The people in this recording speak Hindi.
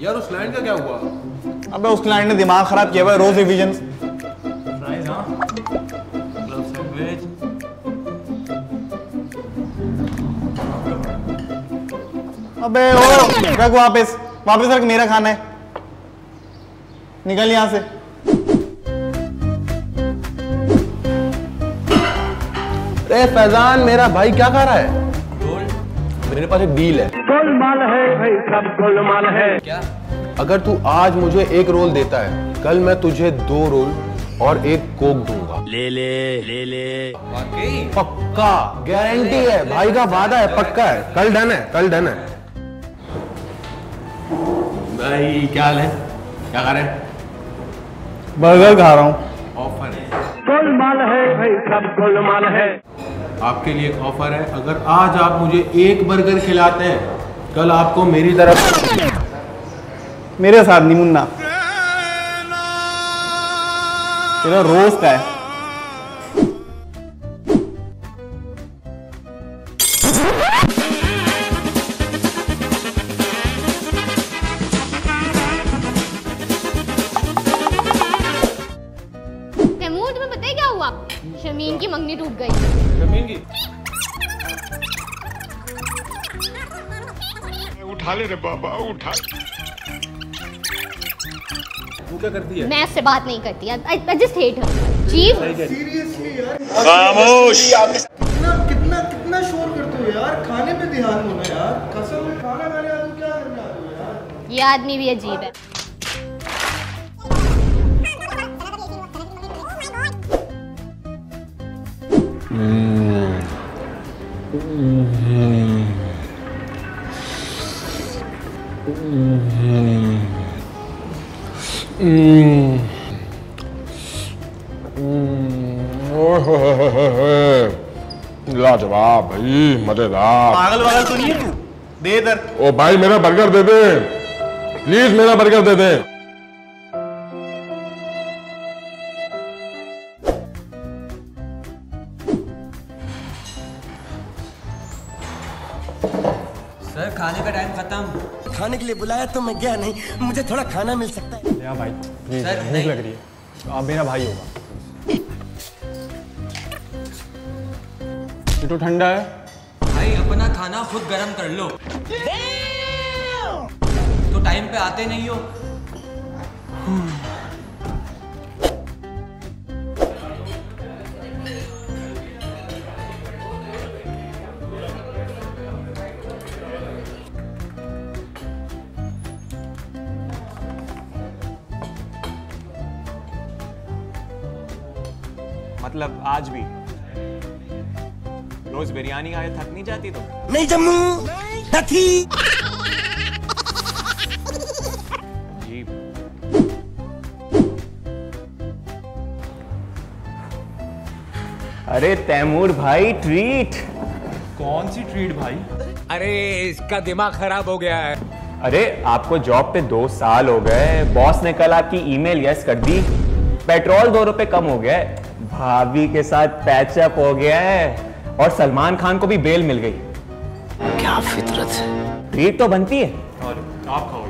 यार उस लैंड का क्या हुआ? अबे उस क्लाइंट ने दिमाग खराब किया हुआ रोज रिवीजन फ्राइज हाँ। क्लब सैंडविच अबे ओ रख वापस। वापस रख मेरा खाना है। निकल यहाँ से। अरे फैजान मेरा भाई क्या खा रहा है? मेरे पास एक डील है। गोलमाल है भाई सब गोलमाल है। क्या? अगर तू आज मुझे एक रोल देता है कल मैं तुझे दो रोल और एक कोक दूँगा। ले ले ले ले। पक्का? गारंटी है। भाई का वादा है पक्का है। कल डन है कल डन है। भाई क्या हाल है? क्या खा रहे हैं? बर्गर खा रहा हूँ। ऑफ़र है। गोलमाल है भाई सब गोलमाल है। आपके लिए एक ऑफ़र है। अगर आज आप मुझे एक बर्गर खिलाते हैं, कल आपको मेरी तरफ़ मेरे साथ नहीं, मुन्ना। तेरा का है। शमीन की मंगनी टूट गई। ज़मीन की? उठा ले रे तू क्या करती है? मैं उससे बात नहीं करती आई जस्ट हेट हर जीव कितना कितना कितना शोर करते हो यार? खाने पे ध्यान होना यार। कसम खाना खाने आ क्या करने हो यार? ये आदमी भी अजीब है। लाजवाब भाई मज़ेदार पागल वागल तो नहीं है तू? दे इधर। ओ भाई, मेरा बर्गर दे दे। प्लीज़ मेरा बर्गर दे दे। सर खाने का टाइम खत्म। खाने के लिए बुलाया तो मैं गया नहीं। मुझे थोड़ा खाना मिल सकता है। या भाई। प्लीज़ सर, भूख नहीं। लग रही है। आप मेरा भाई होगा। ये तो ठंडा है। भाई अपना खाना खुद गर्म कर लो। तो टाइम पे आते नहीं हो। मतलब आज भी। रोज बिरयानी खाए थक नहीं जाती तुम? नहीं जम्मू नथी। जी। अरे तैमूर भाई ट्रीट कौन सी ट्रीट भाई? अरे इसका दिमाग खराब हो गया है। अरे आपको जॉब पे दो साल हो गए। बॉस ने कल आपकी ईमेल यस कर दी। पेट्रोल दो रुपए कम हो गया है। भाभी के साथ पैचअप हो गया है और सलमान खान को भी बेल मिल गई। क्या फितरत है? ट्रीट तो बनती है। और आप खाओगे